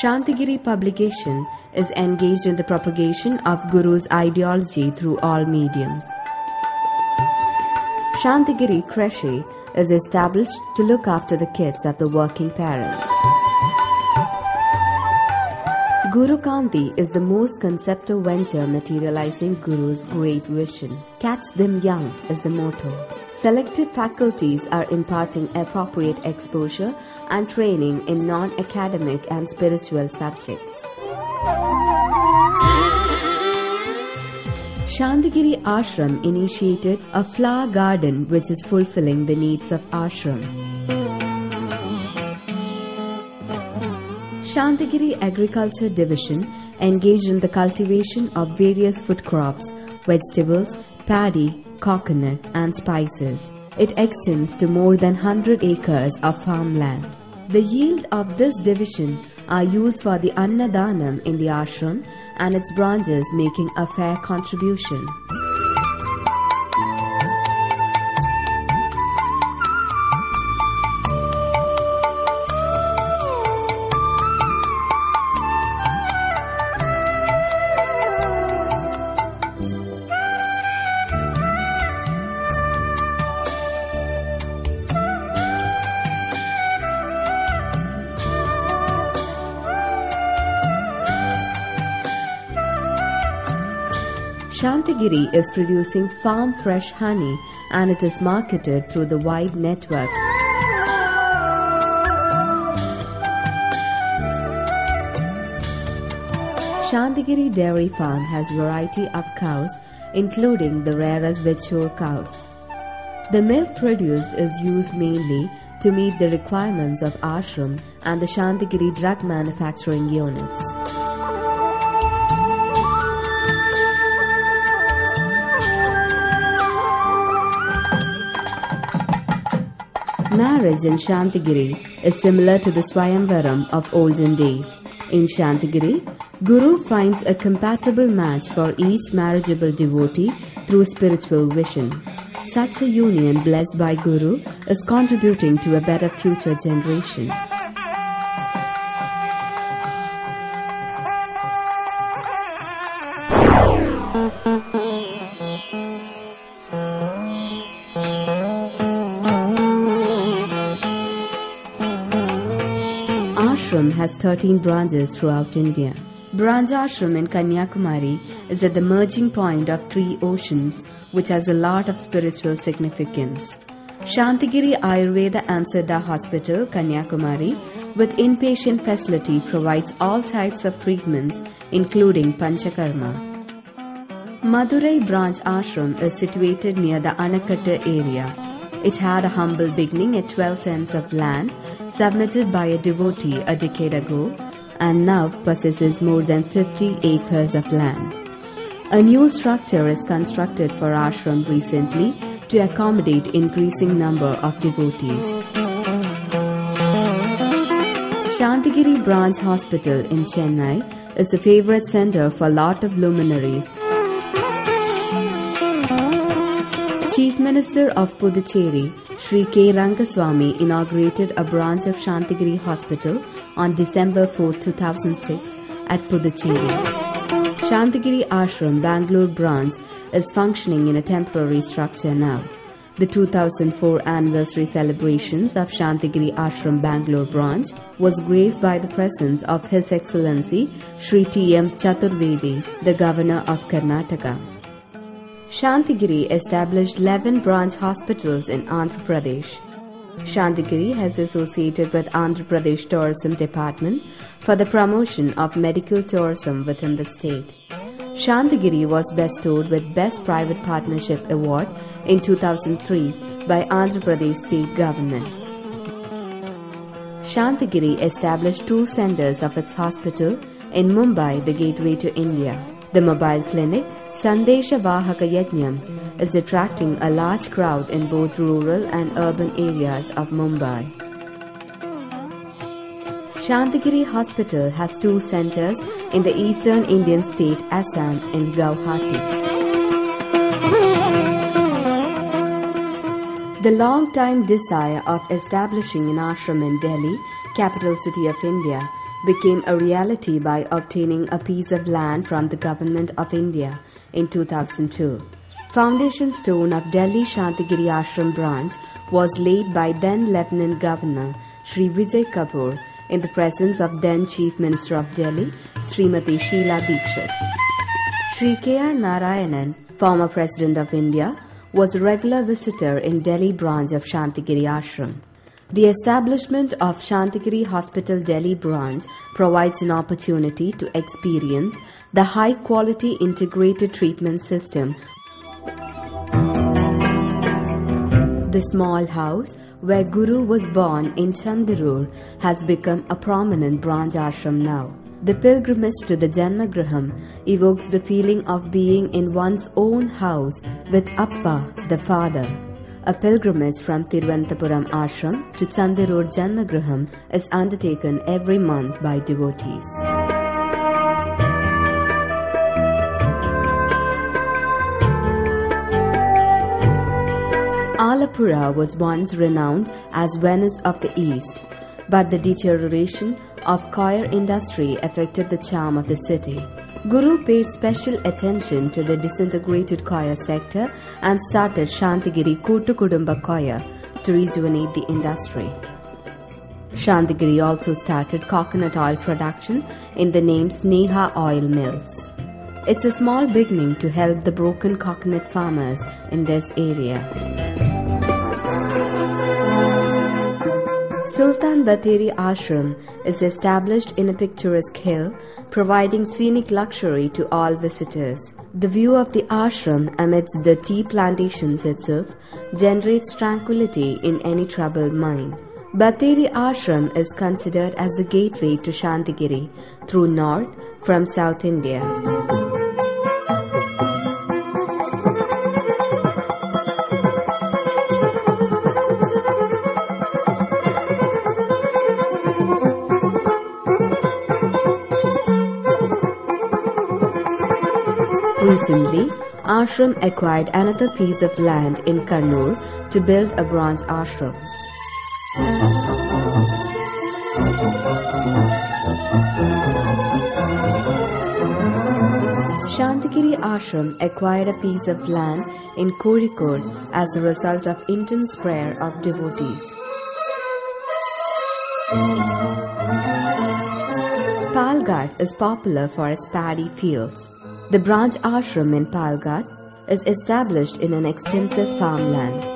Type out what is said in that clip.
Santhigiri publication is engaged in the propagation of Guru's ideology through all mediums. Santhigiri Creche is established to look after the kids of the working parents. Guru Kanti is the most conceptual venture materializing Guru's great vision. Catch them young is the motto. Selected faculties are imparting appropriate exposure and training in non-academic and spiritual subjects. Santhigiri Ashram initiated a flower garden which is fulfilling the needs of ashram. Santhigiri Agriculture Division engaged in the cultivation of various food crops, vegetables, paddy, coconut, and spices. It extends to more than 100 acres of farmland. The yield of this division are used for the Annadanam in the ashram and its branches making a fair contribution. Santhigiri is producing farm fresh honey and it is marketed through the wide network. Santhigiri Dairy Farm has variety of cows including the rarest Vechur cows. The milk produced is used mainly to meet the requirements of ashram and the Santhigiri drug manufacturing units. Marriage in Santhigiri is similar to the Swayamvaram of olden days. In Santhigiri, Guru finds a compatible match for each marriageable devotee through spiritual vision. Such a union blessed by Guru is contributing to a better future generation. Ashram has 13 branches throughout India. Branch Ashram in Kanyakumari is at the merging point of three oceans, which has a lot of spiritual significance. Santhigiri Ayurveda and Siddha Hospital, Kanyakumari, with inpatient facility provides all types of treatments, including Panchakarma. Madurai Branch Ashram is situated near the Anakatta area. It had a humble beginning at 12 cents of land submitted by a devotee a decade ago and now possesses more than 50 acres of land. A new structure is constructed for ashram recently to accommodate increasing number of devotees. Santhigiri Branch Hospital in Chennai is a favorite center for a lot of luminaries Chief Minister of Puducherry, Sri K. Rangaswamy inaugurated a branch of Santhigiri Hospital on December 4, 2006 at Puducherry. Santhigiri Ashram Bangalore branch is functioning in a temporary structure now. The 2004 anniversary celebrations of Santhigiri Ashram Bangalore branch was graced by the presence of His Excellency Sri T.N. Chaturvedi, the Governor of Karnataka. Santhigiri established 11 branch hospitals in Andhra Pradesh. Santhigiri has associated with Andhra Pradesh Tourism Department for the promotion of medical tourism within the state. Santhigiri was bestowed with Best Private Partnership Award in 2003 by Andhra Pradesh State Government. Santhigiri established two centers of its hospital in Mumbai, the gateway to India. The mobile clinic Sandesha Vahaka Yajnam is attracting a large crowd in both rural and urban areas of Mumbai. Santhigiri Hospital has two centers in the eastern Indian state Assam in Guwahati. The long-time desire of establishing an ashram in Delhi, capital city of India, became a reality by obtaining a piece of land from the Government of India in 2002. Foundation stone of Delhi Santhigiri Ashram branch was laid by then Lieutenant Governor Sri Vijay Kapoor in the presence of then Chief Minister of Delhi Srimati Sheila Dikshit. Sri K.R. Narayanan, former President of India, was a regular visitor in Delhi branch of Santhigiri Ashram. The establishment of Santhigiri Hospital Delhi branch provides an opportunity to experience the high quality integrated treatment system. The small house where Guru was born in Chanthiroor has become a prominent branch ashram now. The pilgrimage to the Janmagriham evokes the feeling of being in one's own house with Appa, the father. A pilgrimage from Thiruvananthapuram ashram to Chanthiroor Janmagriham is undertaken every month by devotees. Alappuzha was once renowned as Venice of the East, but the deterioration of coir industry affected the charm of the city. Guru paid special attention to the disintegrated coir sector and started Santhigiri Kuttu Kudumba Coir to rejuvenate the industry. Santhigiri also started coconut oil production in the name Sneha Oil Mills. It's a small beginning to help the broken coconut farmers in this area. Sultan Bathery Ashram is established in a picturesque hill, providing scenic luxury to all visitors. The view of the ashram amidst the tea plantations itself generates tranquility in any troubled mind. Bateri Ashram is considered as the gateway to Santhigiri through north from South India. Recently, Ashram acquired another piece of land in Kannur to build a branch ashram. Santhigiri Ashram acquired a piece of land in Kozhikode as a result of intense prayer of devotees. Palghat is popular for its paddy fields. The branch ashram in Palghat is established in an extensive farmland.